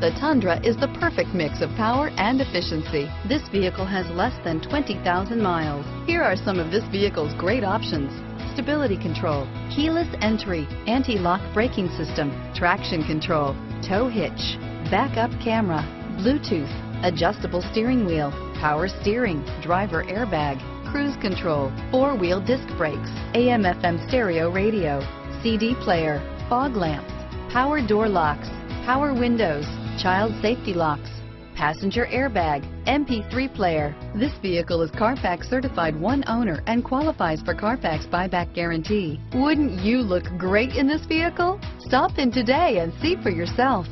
the Tundra is the perfect mix of power and efficiency. This vehicle has less than 20,000 miles. Here are some of this vehicle's great options. Stability control, keyless entry, anti-lock braking system, traction control, tow hitch, backup camera, Bluetooth, adjustable steering wheel, power steering, driver airbag, cruise control, four-wheel disc brakes, AM FM stereo radio, CD player, fog lamps, power door locks, power windows, child safety locks, passenger airbag, MP3 player. This vehicle is Carfax certified one owner and qualifies for Carfax buyback guarantee. Wouldn't you look great in this vehicle? Stop in today and see for yourself.